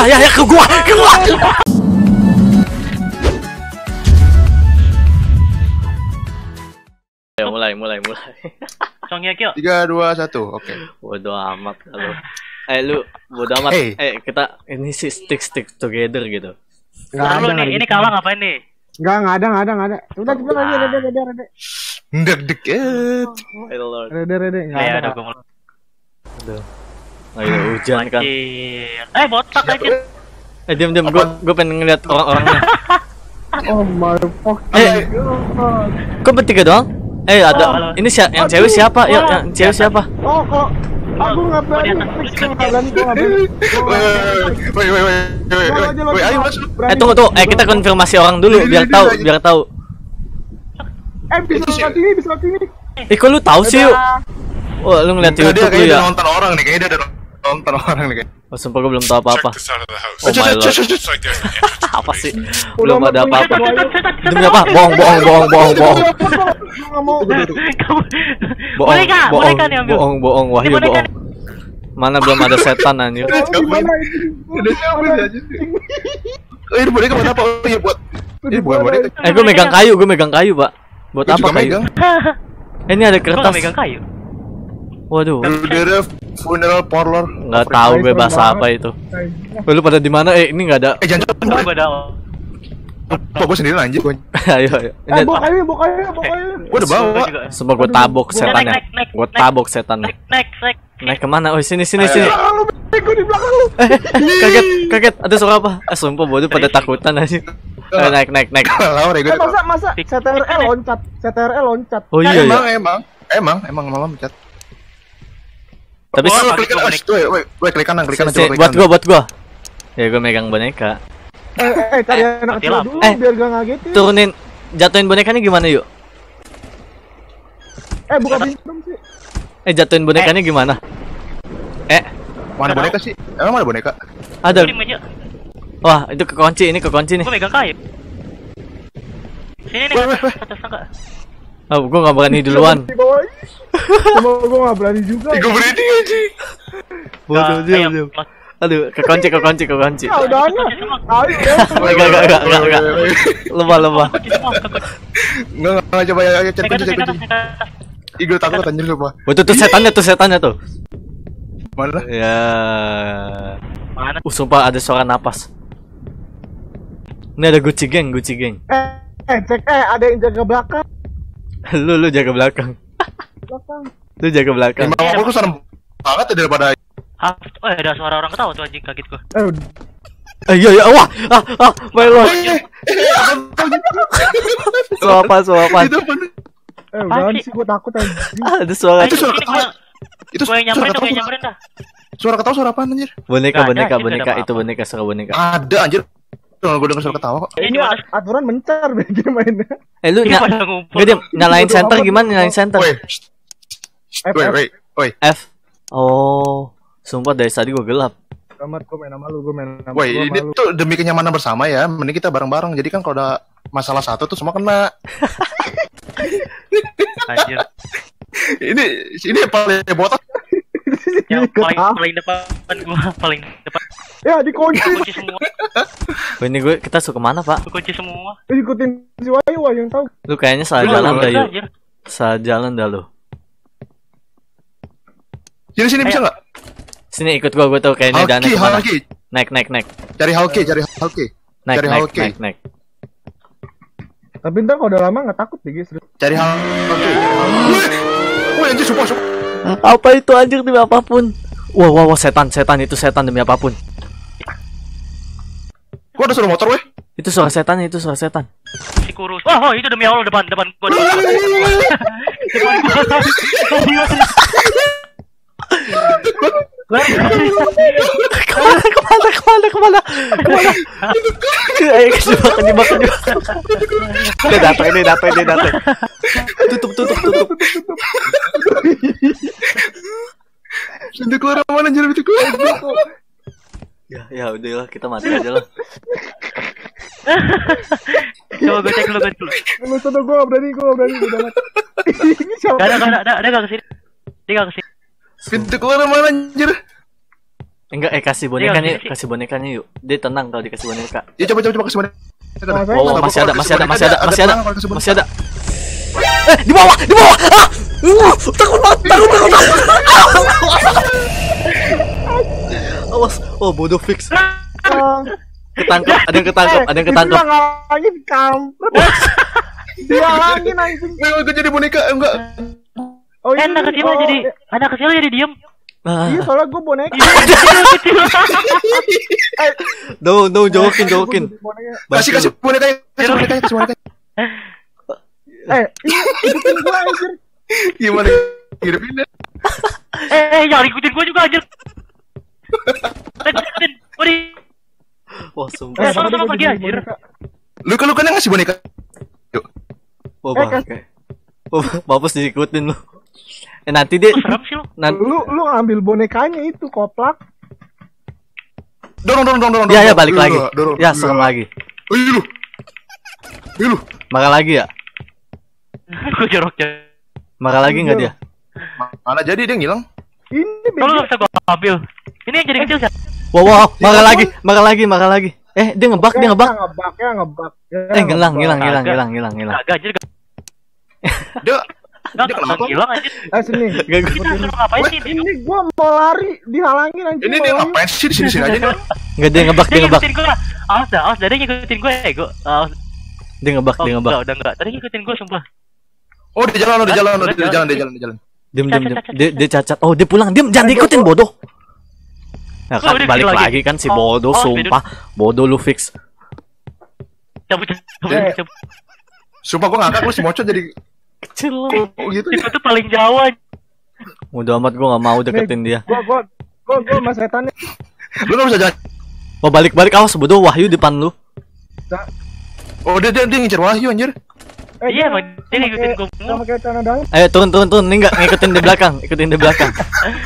Ya ya ya ke gua, ke gua. Ya mulai mulai mulai. Songnya kyo. Tiga, dua, satu. Oke. Bodoh amat lu. Eh lu bodoh amat. Hey. Eh kita ini sih stick stick together gitu. Enggak Ntar ada. nih, ada ini kalah ngapain nih? Enggak, enggak ada, enggak ada, enggak ada. Udah cepet aja, rede, rede, rede. Deg deket. My lord. Rede, rede. Enggak ada. mulai. Ayo hujan kan. Eh botak aja. Eh diam diam gua gua pengen ngeliat orang-orangnya. Oh my fuck. Eh. Kok bertiga doang? Eh ada Oh, halo. ini si- yang cewek siapa? Yuk yang cewek siapa? Oh, oh. Aku nggak Oh, berani. nggak berani. Eh tunggu tunggu. Eh kita konfirmasi orang dulu biar tahu biar tahu. Eh, bisa lewat ini, bisa lewat ini. Eh kok lu tahu sih yuk? Oh lu ngeliat dia YouTube lu kayaknya ya? udah nonton orang nih, kayaknya dia udah nonton orang nih. Oh, sumpah gua belum tahu apa-apa. Oh my lord. Apa sih? Belum ada apa-apa. Demi apa? Bohong bohong bohong bohong bohong. Bohong bohong bohong bohong Wahyu bohong. Mana belum ada setan anjir. Oh? Udah siapa sih aja? Oh, ini boneka buat apa? Oh iya buat. Ini bukan boneka. Eh gua megang kayu, gua megang kayu, Pak. Buat apa kayu? megang. Eh, ini ada kertas. gak megang kayu. Waduh. Udara funeral parlor. Nggak tahu gue bahasa apa itu. Eh, Lu pada di mana? Eh, ini nggak ada. Eh jangan coba. gua ada. Kok gue sendiri anjir gue. ayo, ayo. Eh, Ini bawa kayu, bawa kayu, bawa kayu. Gue udah bawa. Sumpah gue tabok setannya. Gue naik. tabok setannya. Naik, naik, naik. Naik ke mana? Oh sini sini sini. Belakang lu, bego di belakang lu. Eh, eh, kaget kaget. Ada suara apa? Ah sumpah bodoh pada takutan aja. Eh, naik naik naik. Kalau gue. Eh, masa, masa CTRL loncat, CTRL loncat. Oh iya Emang, ya. emang, emang, emang malam cat. Tapi Oh, lu klik kanan, woi, woi, klik kanan, klik kanan, coba klik buat kanan. gua buat gua. Ya gue megang boneka. Eh, eh, eh, cari anak mati kecil dulu Eh. biar gak ngagetin. Turunin jatuhin bonekanya gimana yuk? Eh, buka pintu dong sih. Eh jatuhin bonekanya gimana? Eh, Mana boneka sih? Emang mana boneka? ada. Gua. Wah, itu kekunci, ini kekunci nih. Gua megang kayu. Sini nih, atas tangga. Oh, gua nggak berani duluan. Di bawah. Cuma gue gak berani juga. Gue berani aja. Bodoh, Nah, diam, ayo, diam. mas- Aduh, kekunci, kekunci, kekunci. Ya udah aja. Ayo, ya. Enggak, enggak, enggak, enggak, enggak. Lemah, lemah. Kunci kunci. Enggak, enggak, coba ya, ya, kunci, kunci. naik atas. Ih, gue takut anjir sumpah. Oh, tuh, tuh setannya tuh, setannya tuh. Mana? Ya. Mana? Uh, sumpah ada suara napas. Ini ada Gucci Gang, Gucci Gang. Eh, eh, cek eh ada yang jaga belakang. Lu lu jaga belakang. Belakang. Lu jaga belakang. Lima aku tuh serem banget ya daripada Hah? Oh, ada suara orang ketawa tuh anjing kaget gua. Eh. Eh, iya iya, wah, ah, ah, my lord. Suapan, suapan. itu apa? Eh, udah sih gue takut. Ah, ada suara. Itu suara ketawa. gua- Itu Gua suara nyamperin gua ketawa. nyamperin dah. Suara ketawa suara apa anjir? Boneka, boneka, itu boneka, itu boneka, suara boneka. Ada anjir. Kalau gue denger suara ketawa kok. Ini aturan mencar begini mainnya. Eh, lu ny-. Nggak, Dim, nyalain center gimana nyalain center? Woi. Woi, F. woi, woi. F. Oh, sumpah dari tadi gua gelap. Amat gue main sama lu, gue main sama Woi, gua ini tuh demi kenyamanan bersama ya. Mending kita bareng-bareng. Jadi kan kalau ada masalah satu tuh semua kena. Anjir. Ini ini paling botak. Yang paling paling depan gua, paling depan. Ya, dikunci. Kunci semua. Oh, ini gue kita suka mana pak? Kunci semua. Ikutin si Wayu yang tahu. Lu kayaknya salah Lu jalan dah yuk. anjir. Salah jalan dah lu. Sini sini bisa nggak? Sini ikut gua, gua tahu kayaknya Halki, naik ke mana. Halki. Naik, naik, naik, Cari Halki, cari Halki. naik, Cari naik, Halki. naik, naik. Tapi ntar kalau udah lama nggak takut deh guys. Cari Halki. Woi, anjir sumpah sumpah. Apa itu anjir demi apa pun? Wah, wah, wah, setan, setan itu setan demi apa pun. Gua ada suara motor weh. Itu suara setan, itu suara setan. Si kurus. Wah, oh, itu demi Allah depan depan gua. Depan gua. Ke mana, ke mana, ke mana, ke mana, ke mana? Ayo kejebak, kejebak, kejebak. Dia datang, dia datang, dia datang. Tutup, tutup, tutup. Pintu keluar mana anjir pintu keluar. Ya, ya udahlah, kita mati aja lah. Coba gue cek dulu, gue cek dulu. Lu sana gue berani, gue berani. Udah mati. Ini siapa? Gak ada, gak ada, ada, ada gak ke sini? Dia gak ke sini. Pintu keluar mana anjir? Enggak, eh kasih bonekanya, Iya, kasih bonekanya yuk. Dia tenang kalau dikasih boneka. Ya coba coba coba kasih boneka. Nah, Oh, masih ada, masih ada, masih ada, masih ada, masih ada. Eh, di bawah, di bawah. Ah! Uh, takut banget, takut, takut, takut. Awas, oh bodoh fix. Ah, Ketangkap, ada yang ketangkap, ada yang eh, yang lagi kampret. Dihalangin anjing. Eh, gue jadi boneka eh, enggak. Oh, Eh, anak kecil oh, jadi anak kecil jadi diem. Ah, Iya, soalnya gue boneka. Kecil. no, no, jokin, jokin. Kasih kasih boneka kasih boneka kasih boneka. Eh, ikutin gue anjir. Gimana? Deh. Eh, eh, jangan ikutin gua juga anjir. Eh, ikutin. Gua di Wah, Eh, sumpah. Eh, gua pergi, jadi anjir. boneka. Lu kan lu kan yang ngasih boneka. Yuk. Oh, Eh, kas- bangke. Oh, mampus diikutin lu. Eh, nanti dia, sih lu. nanti, Lu lu ngambil bonekanya itu koplak. Dorong dorong dorong dorong. ya, ya, balik Lu, lagi. Dorong. Ya, serem lagi. Oh, iya lu. Iya lu. Marah lagi ya? Gua jorok ya. Marah lagi nggak dia? Mana jadi dia ngilang? Ini Kalau beda. bisa gua ambil. Ini yang jadi kecil siapa? Wow, wow, marah lagi, marah lagi, marah lagi. Eh, dia ngebak, dia ngebak. ngebak ya ngebak. Eh, ngilang, ngilang, ngilang, Kagak. ngilang, ngilang, ngilang. Kagak anjir. Enggak Dia kenapa hilang anjir. Eh sini. Gak, gua- Kita suruh ngapain sih? Ini gua mau lari dihalangin anjing. ini dia ngapain sih di sini sini aja nih? nggak dia ngebak, Dia dia ngebak, ngikutin gua. Awas dah, awas dah dia ngikutin gua ya, gua. Dia ngebak, Oh, dia ngebak. enggak, udah enggak. Tadi ngikutin gua sumpah. Oh, di jalan, oh, di jalan, oh, di Jalan, jalan, di jalan, di jalan. Diam, diam, diam. Dia, dia cacat. Oh, dia pulang. Diam, jangan diikutin bodoh. Nah, Oh, kan balik lagi. kan si Oh, bodoh, oh, sumpah. Bodoh lu fix. Cabut, cabut, Eh. cabut. Sumpah gua ngakak lu si Mocon jadi Kecil lu. kok gitu ya. Itu tuh paling jauh anjir. Udah amat gua gak mau deketin dia. Gua gua gua gua sama setan. Lu enggak bisa jalan. Oh, balik-balik awas bodoh Wahyu depan lu. Oh, dia dia, dia ngincer Wahyu anjir. Eh, Iya, emang dia ngikutin gua Sama kayak dalam. Ayo turun turun turun. Ini enggak ngikutin di belakang, ikutin di belakang.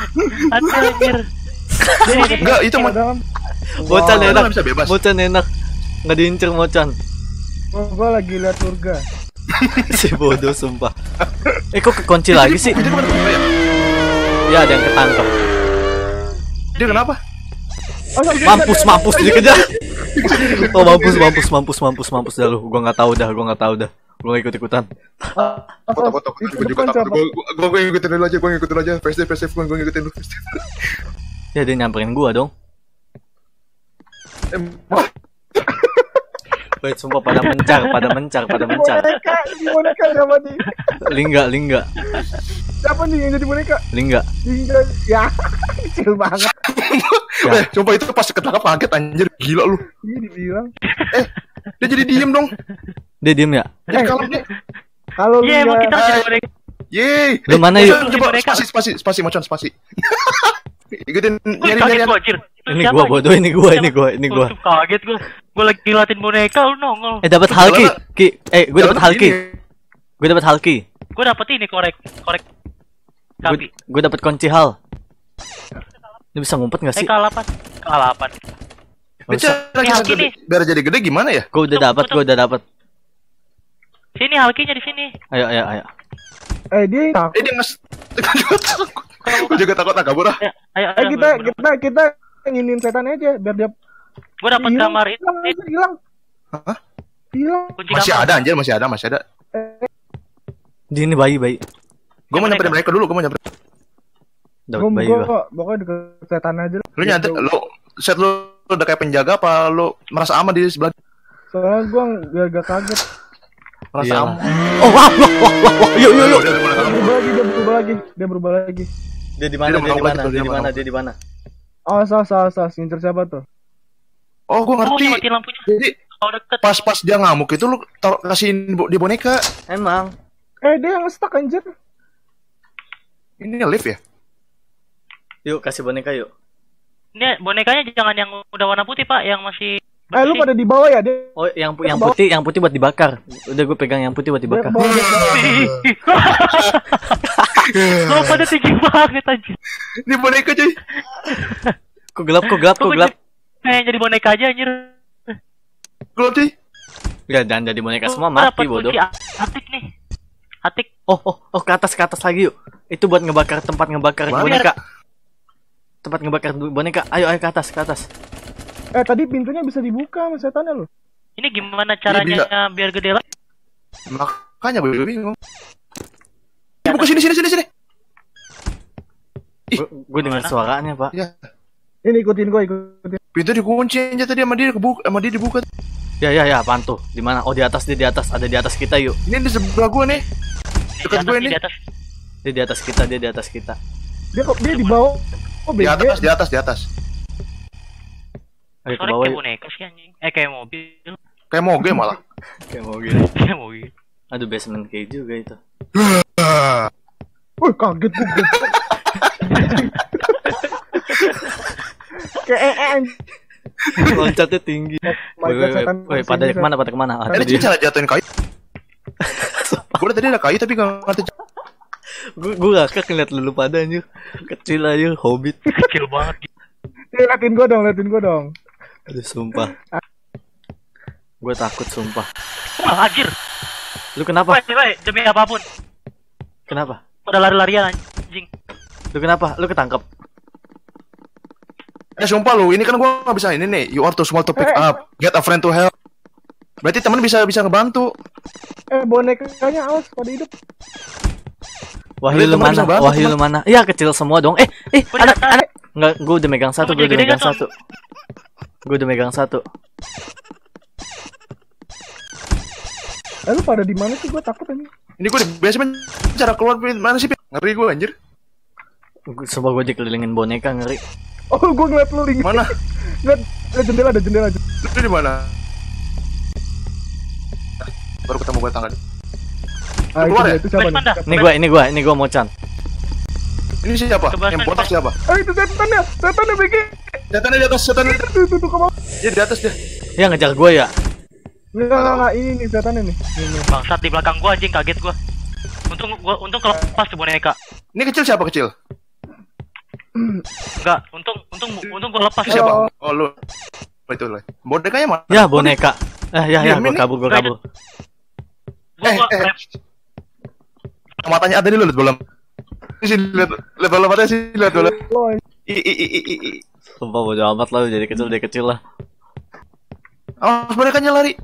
Aduh anjir. Enggak, itu mah Tanah dalam. Mocan lu enak. Mocan enak. Nggak diincer Mocan. Gua, gua lagi lihat surga. si bodoh sumpah. Eh kok kekunci lagi sih? Ya? Ya ada yang ketangkep. Dia kenapa? Oh, sama kayak Mampus mampus dikejar. Oh mampus mampus mampus mampus mampus dah lu. Gua nggak tahu dah, gua nggak tahu dah. Nggak ikut ikutan. Foto foto. Gua juga takut. siapa? Gua gua- gua gua ngikutin dulu aja, gua ngikutin aja. First day, first day, gua gua ngikutin dulu. First day. Ya dia nyamperin gua dong. Eh, Wait, sumpah pada mencar, pada mencar, pada mencar. boneka, jadi boneka siapa nih? Lingga, lingga, Siapa nih yang jadi boneka? lingga. Hingga ya kecil banget. Ya. Eh, coba itu pas ketangkap kaget anjir, gila lu. Ini dibilang. Dia jadi diem dong. Dia diem ya? Eh. kalau dia lu Iya, nggak- kita jadi boneka. Yeay. Lu mana, yuk? Coba spasi spasi spasi Mocon spasi. Ikutin nyari nyari gua anjir. Ini siapa, gua bodoh, ini gua, ini gua, ini gua. Kaget gua. Gua lagi ngeliatin boneka lu nongol. Eh dapat Halki, Ki. Eh, gua dapat Halki. Gua dapat Halki. Gua dapet ini korek korek Gua, kapi. gua dapat kunci hal. Ini bisa ngumpet nggak Eh sih? K8. K8. Ini Nggak usah. cara Ini kita Halki gede- nih. biar jadi gede gimana ya? Gua udah dapat, gua udah dapat. Sini Halkinya di sini. Ayo, ayo, ayo. Eh dia takut. Eh dia nges. Gua juga takut. Juga takut ah ah. Ayo, ayo, Eh ayo, kita ayo, kita kita nginin setan aja biar dia dapet hilang, kamar itu. hilang. Hah? Hilang. Masih kamar. ada anjir, masih ada, masih ada. Di ini bayi, bayi. Gua mau nyamperin mereka dulu, gua mau nyamperin. Dapat bayi gua kok pokoknya deket setan aja. Lu nyampe lu set lu lu udah kayak penjaga apa lu merasa aman di sebelah Soalnya gua gak, gak kaget. Merasa Iya. aman. Oh, wah, wah, wah, wah, wah. Yuk, yuk, yuk. Udah. Berubah lagi, dia berubah lagi. Dia berubah lagi. Dia di Dia mana? Dia di mana? Dia di dia mana? Dia di mana? Awas, awas, awas, awas. Ngincer siapa tuh? Oh, gua Oh, ngerti. Jadi Kalau deket. pas-pas dia ngamuk itu lu taruh kasihin dia boneka. Emang. Eh dia yang stuck anjir. Ini lift ya? Yuk, kasih boneka yuk. Ini bonekanya jangan yang udah warna putih, Pak, yang masih Eh lu pada di bawah ya dia. Oh, yang yang putih, yang putih buat dibakar. Udah gue pegang yang putih buat dibakar. Lo pada tinggi banget anjir. Ini boneka cuy. Kok gelap, kok gelap, kok Gua gelap. Pengen jadi boneka aja anjir. Gelap cuy. Ya, jangan jadi boneka semua mati bodoh. Atik nih. Atik. Oh, oh, oh ke atas ke atas lagi yuk. Itu buat ngebakar tempat ngebakar boneka. Cepat ngebakar boneka. Ayo ayo ke atas ke atas. Eh tadi pintunya bisa dibuka sama setannya loh. Ini gimana caranya biar gede lagi? Makanya gue bingung. Ya, buka sini sini sini sini. Ih. Gue dengar suaranya pak. Ya, Ini ikutin gua ikutin. pintu dikunci aja tadi sama dia kebuka sama dia dibuka. Ya ya ya apaan tuh? Di mana? Oh di atas dia di atas. Ada di atas kita yuk. Ini di sebelah gua nih. Dekat atas, gue ini. di atas. Dia di atas kita. Dia di atas kita. Dia kok dia di bawah. Oh Di atas, di atas, di atas. Ayo ke bawah kayak boneka sih anjing. Eh kayak mobil. Kayak moge malah. Kayak gitu. Kayak mobil. Aduh basement kayak juga itu. Wih kaget gua. Kayak eh eh. Loncatnya tinggi. Woi woi woi. Woi pada ke mana pada ke mana? Ah, tadi ini cara jatuhin kayu. Gue tadi ada kayu tapi gak ngerti. gue gue gak ngeliat lu pada anjir. Kecil aja hobbit. Kecil banget. Eh, liatin gua dong, liatin gua dong. Aduh sumpah. Gue takut sumpah. Wah anjir. Lu kenapa? Woi, woi, demi apa pun. Kenapa? Udah lari-larian anjing. Lu kenapa? Lu ketangkep. Eh sumpah lu, ini kan gua gak bisa ini nih. You are too small to pick up. Get a friend to help. Berarti temen bisa bisa ngebantu. Eh bonekanya awas pada hidup. Wahyu lu mana? bantu, Wahyu lu mana? Iya kecil semua dong. Eh, eh Gua anak anak Enggak, gue udah megang satu, gue udah megang satu. Gue udah megang satu. Eh lu pada di mana sih gua takut ini. Ini gua di basement cara keluar pin- mana sih? Ngeri gua anjir. Gua- Sumpah gue dikelilingin boneka ngeri. Oh gua ngeliat lu link. Mana? Ngeliat ada jendela ada jendela. Lu di mana? Baru ketemu gua tangga. Ah, itu, Keluar dia, ya? itu siapa nih? Ini gue, ini gue, ini gue Mocan. Ini siapa? Yang botak siapa? Eh itu setannya, setannya BG. Setannya di atas, setannya di atas. Tuh tuh tuh ke bawah. Dia di atas dia. Ya ngejar gue ya. Enggak enggak enggak ini nih setannya nih. Ini. Bangsat di belakang gua anjing kaget gua. Untung gua untung kelepas tuh boneka. Ini kecil siapa kecil? Enggak, untung untung untung gua lepas. Siapa? Oh lu. Oh, itu lah. Bonekanya mana? Ya boneka. Eh ya ya, gue ini. kabur, gue kabur. Gua gua Eh, eh. Matanya ada di lu. Ini sini lihat bola matanya sini lihat I i i i i. Sumpah bodo amat lah, jadi kecil, dia kecil lah. Awas bonekanya lari.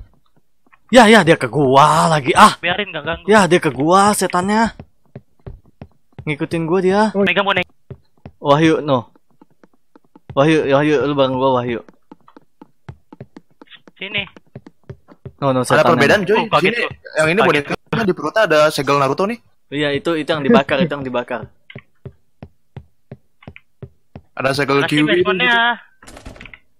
Ya ya, dia ke gua lagi. Ah, biarin enggak ganggu. ya dia ke gua setannya. Ngikutin gua dia. Megang boneka. Wahyu, no. Wahyu, Wahyu, lu bareng gua Wahyu. Sini. No, no, Ada perbedaan coy. Oh, Sini yang ini boneka di perutnya ada segel Naruto nih. Iya, itu itu yang dibakar, itu yang dibakar. Ada segel kiwi.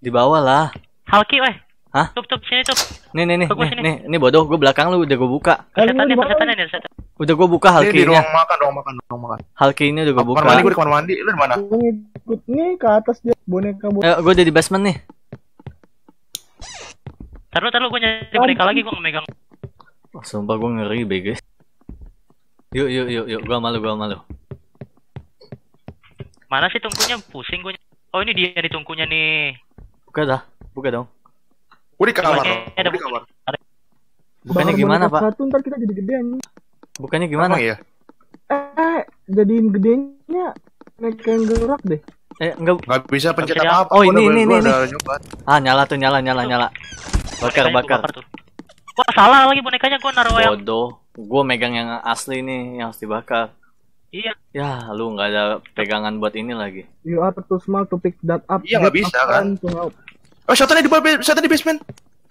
Di bawah lah. Halki weh. Hah? Tup tup sini tup. Nih nih nih, nih, sini. nih, ini bodoh, gua belakang lu udah gua buka. Setannya tuh setannya nih setan. Udah gua buka Ini di ruang makan, ruang makan, ruang makan. Halkinya udah gua Kamar buka. mandi gue di kamar mandi. Lu di mana? Ngikut nih ke atas dia boneka boneka. Eh, gua udah di basement nih. Taruh taruh gua nyari boneka lagi gua nggak megang. Wah, sumpah gua ngeri, BG. Yuk, yuk, yuk, yuk, gua malu, gua malu. Mana sih tungkunya? Pusing gua. Oh ini dia nih tungkunya nih. Buka dah, buka dong. Gue di kamar. Ada di kamar. Bukannya gimana, Pak? Satu ntar kita jadi gedean. Bukannya gimana? Iya? Eh, jadiin gedenya mereka yang gerak deh. Eh, enggak. Gak bisa pencet apa-apa. Oh, ini, ini, ini. Ah, nyala tuh, nyala, nyala, nyala. Bakar, bakar. tuh. Wah salah lagi bonekanya gua naruh yang. Bodoh. Gua megang yang asli nih, yang harus dibakar. Iya. Ya, lu nggak ada pegangan buat ini lagi. You are too small to pick that up. Iya, nggak bisa, kan? Oh, setannya di bawah, setannya di basement.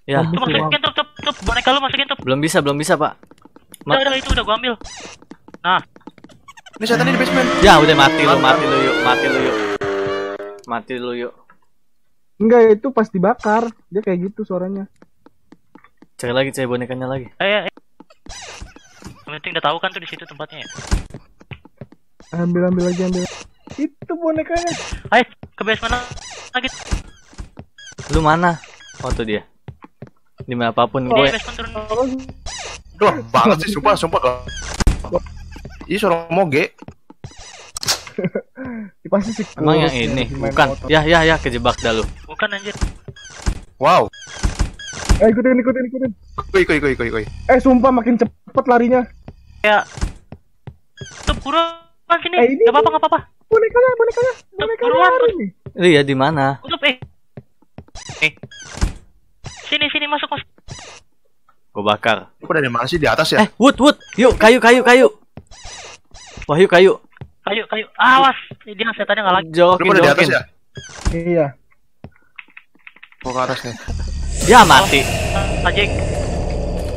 Ya, Tuh masukin tup tup tup boneka lu masukin tup. belum bisa, belum bisa, Pak. Ma- Udah udah itu udah gua ambil. Nah, Ini setannya di basement. Ya, udah mati lu, mati lu yuk, mati lu yuk. Mati lu yuk. Enggak, itu pas dibakar. Dia kayak gitu suaranya. Cari lagi, cari bonekanya lagi. eh, eh. Yang penting udah tahu kan tuh di situ tempatnya ya. Ambil ambil lagi ambil. Itu bonekanya. Ayo ke basement lagi. Lu mana? Oh, tuh dia. Di mana apa pun Di gue. basement turun. Oh, Duh, banget sih, sumpah, sumpah. Kak. Ini suara moge. pasti sih. Emang yang ini, bukan. Ya, ya, ya, kejebak dah lu. Bukan anjir. Wow. Eh, ikutin ikutin ikutin. Koi, koi, koi, koi, koi. Eh, sumpah makin cepet larinya. Ya. Tup buruan sini. Eh, ini- Gak apa-apa gak apa-apa. bonekanya, bonekanya, bonekanya buruan, lari nih. Iya di mana? Tutup eh. Eh. Sini sini masuk masuk. Gue bakar. Kok dari mana sih di atas ya? Eh, wood, wood. Yuk, kayu, kayu, kayu. Wahyu, kayu. Kayu kayu. Awas, dia setannya nggak lagi. Lu Jorokin, pada di atas ya? Iya. Oh ke atas nih. Ya mati. Ajik.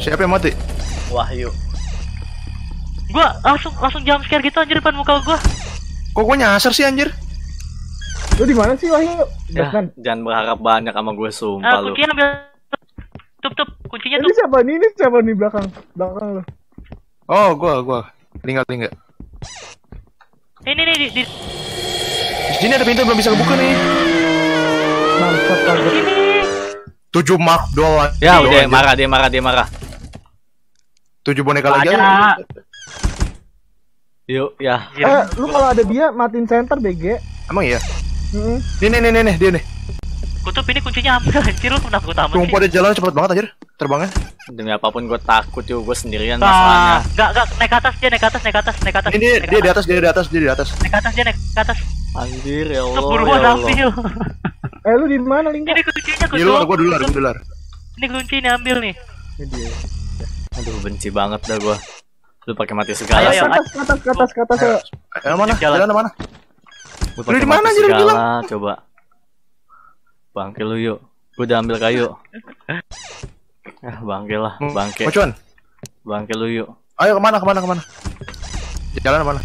Siapa yang mati? Wahyu. Gua langsung langsung jump scare gitu anjir depan muka gua. Kok gue nyasar sih anjir? Lu di mana sih Wahyu? Ya, jangan berharap banyak sama gue Ah, sumpah lu. kuncinya ambil. Tup tup, kuncinya Ini tuh. siapa nih? Ini siapa nih belakang? Belakang lu. Oh, gua, gua. Tinggal, tinggal. Ini nih di, di Di sini ada pintu belum bisa kebuka nih. Mantap kaget. sini. 7 mark dolar. Ya udah marah dia marah dia marah. 7 boneka lagi. Ada. Yuk ya. Eh, lu kalau ada dia matiin center BG. Emang iya? Heeh. Nih, nih, nih, nih, nih, dia nih. Kutub ini kuncinya ambil anjir lu kenapa gua tamat Sumpah dia jalan cepet banget anjir. Terbangnya. Demi apa pun gue takut yuk gue sendirian Ah, masalahnya. enggak enggak naik ke atas dia naik ke atas naik ke atas naik ke atas. Ini dia, di atas, dia di atas, dia di atas. Naik ke atas dia naik ke atas. Anjir ya Allah. buruan ya ambil. Eh, lu di mana Lingga? Ini kuncinya Di luar, kutub. gua di luar, gua di luar. Ini kunci ini ambil nih. Ini dia. Aduh benci banget dah gue. Lu pakai mati Ayo, segala. ayo. sih. Ke atas, ke atas, ke atas, ke atas. ayo. Eh, mana? Jalan. Jalan mana? Lu di mana, anjir, lu segala. Coba. Bangke lu yuk. Gue udah ambil kayu. Eh bangke lah, bangke. Which one? Bangke lu yuk. Ayo ke mana, ke mana, ke mana? Jalan ke mana?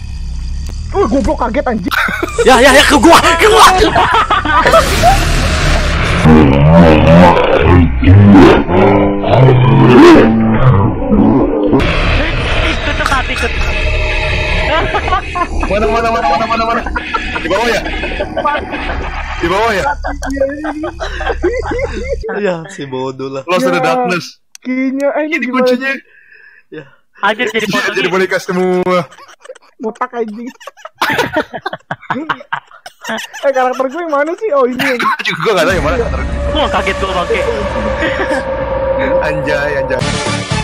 Uh, goblok kaget anjing. Ya ya ya ke gua, ke gua. Kutub Mana, mana, mana, mana, mana, mana? Di bawah ya? Di bawah ya? Ya si bodoh lah. Lost in the Ya. darkness. Kinya, eh ini kuncinya. Anjir jadi foto Jadi boneka semua. Botak anjing. eh karakter gue yang mana sih? Oh ini Juga gua gak tahu yang mana. Wah kaget gua bangke. Anjay, anjay.